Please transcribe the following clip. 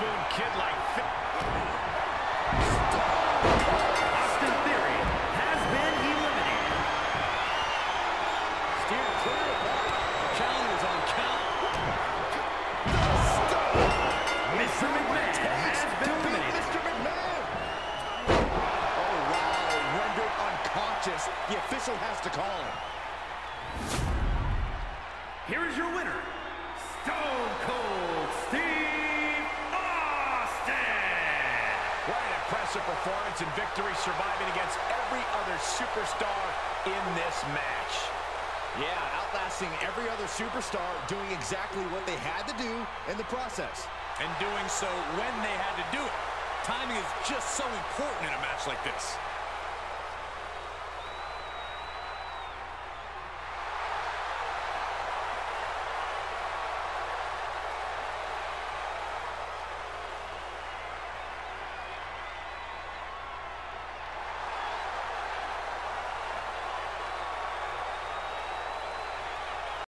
witherspoon kid-like... Austin Theory has been eliminated. Steered clear of that. On count. Mr. McMahon has been eliminated. Mr. McMahon. Oh, wow. Rendered unconscious. The official has to call him. Here is your winner, Stone Cold impressive performance and victory surviving against every other superstar in this match. Yeah, outlasting every other superstar, doing exactly what they had to do in the process. And doing so when they had to do it. Timing is just so important in a match like this.